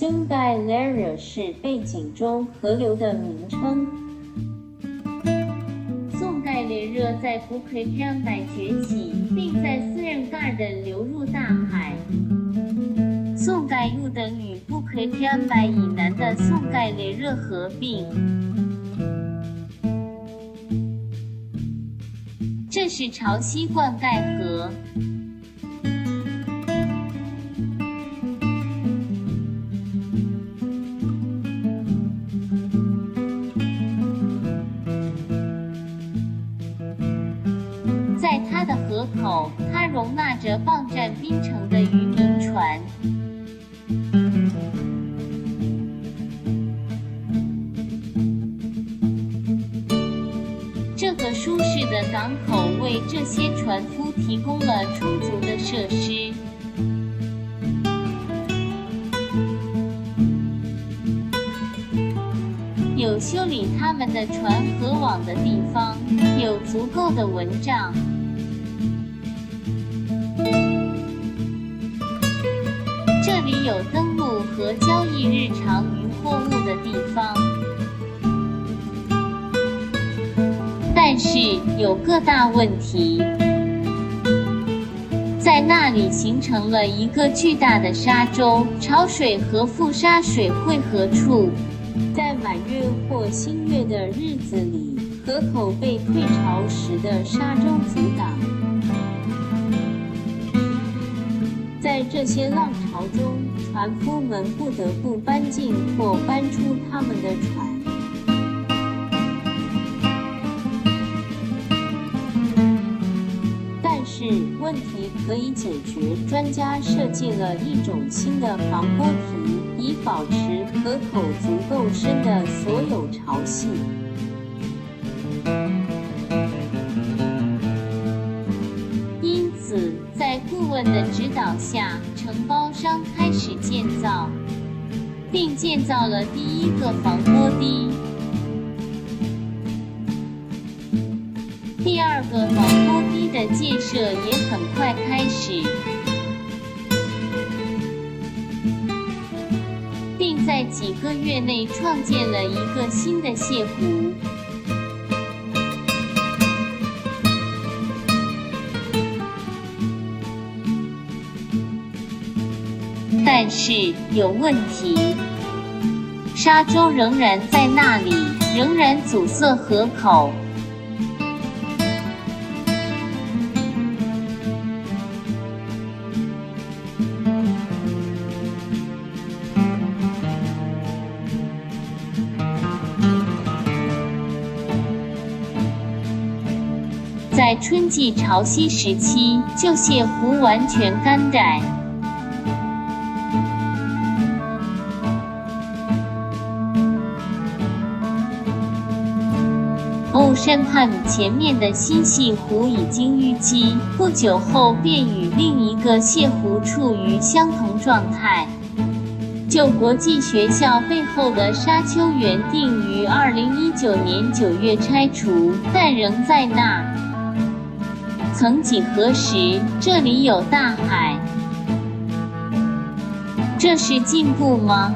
松盖雷热是背景中河流的名称。宋盖雷热在古克江乃崛起，并在斯人盖的流入大海。宋盖又等与布克江乃以南的宋盖雷热合并。这是潮汐灌溉河。它容纳着傍站槟城的渔民船。这个舒适的港口为这些船夫提供了充足的设施。有修理他们的船和网的地方，有足够的蚊帐。里有登陆和交易日常渔货物的地方，但是有个大问题，在那里形成了一个巨大的沙洲，潮水和富沙水汇合处。在满月或新月的日子里，河口被退潮时的沙洲阻挡。在这些浪潮中，船夫们不得不搬进或搬出他们的船。但是问题可以解决，专家设计了一种新的防波堤。以保持河口足够深的所有潮汐。顾问的指导下，承包商开始建造，并建造了第一个防波堤。第二个防波堤的建设也很快开始。并在几个月内创建了一个新的泻湖，但是有问题，沙洲仍然在那里，仍然阻塞河口。在春季潮汐时期，旧泻湖完全干涸。欧山畔前面的新泻湖已经淤积，不久后便与另一个泻湖处于相同状态。旧国际学校背后的沙丘原定于二零一九年九月拆除，但仍在那。曾几何时，这里有大海，这是进步吗？